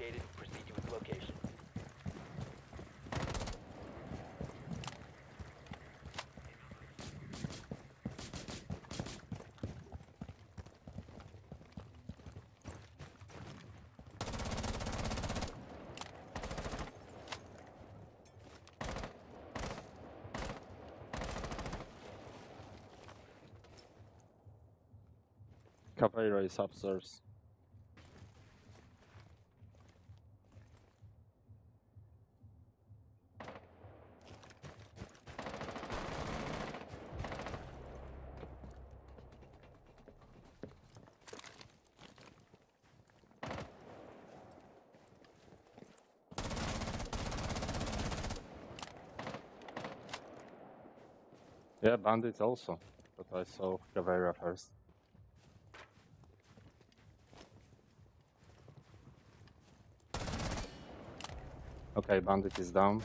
located. Proceed to its location. Caveira is upstairs. Yeah, bandits also, but I saw Caveira first. Okay, bandit is down.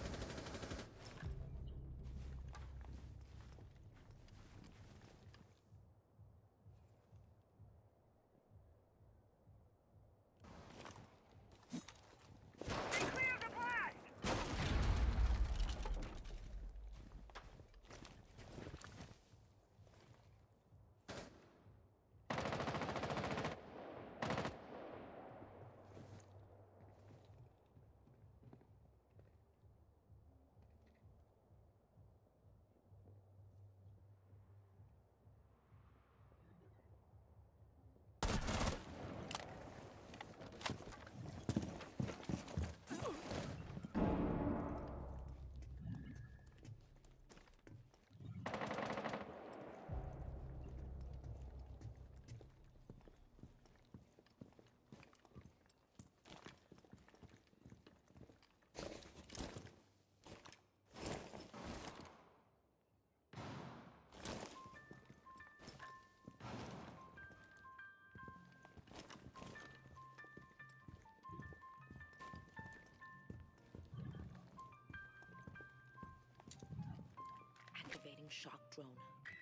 Shock drone.